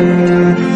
Música